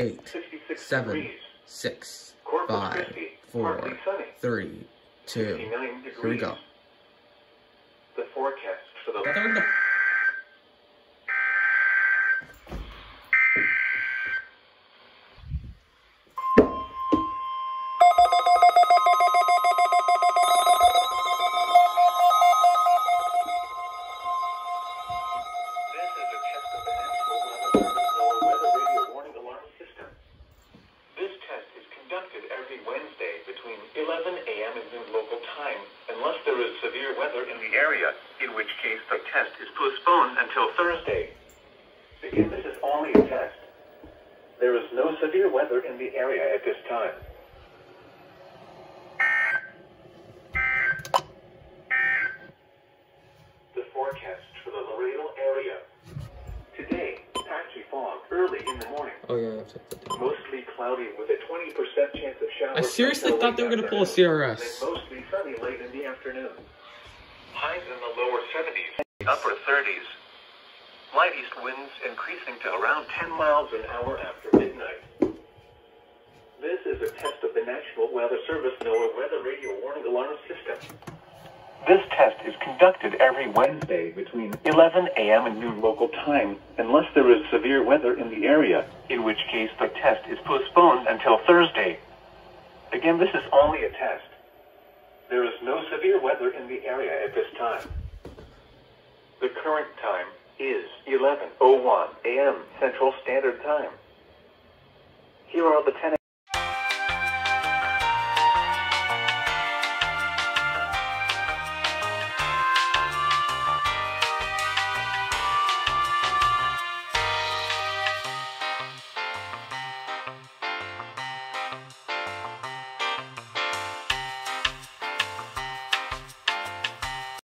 eight, 66 seven, six, five, four, three, two. 59 degrees. Here we go. 11 a.m. is noon local time, unless there is severe weather in the area, in which case the test is postponed until Thursday. Again, this is only a test. There is no severe weather in the area at this time. Mostly cloudy with a 20% chance of showers. I seriously thought they were gonna pull a afternoon, CRS. Then mostly sunny late in the afternoon. Highs in the lower 70s, upper 30s. Light east winds increasing to around 10 miles an hour after midnight. This is a test of the National Weather Service NOAA Weather Radio Warning Alarm System. This test is conducted every Wednesday between 11 a.m. and noon local time, unless there is severe weather in the area, in which case the test is postponed until Thursday. Again, this is only a test. There is no severe weather in the area at this time. The current time is 11:01 a.m. Central Standard Time. Here are the 10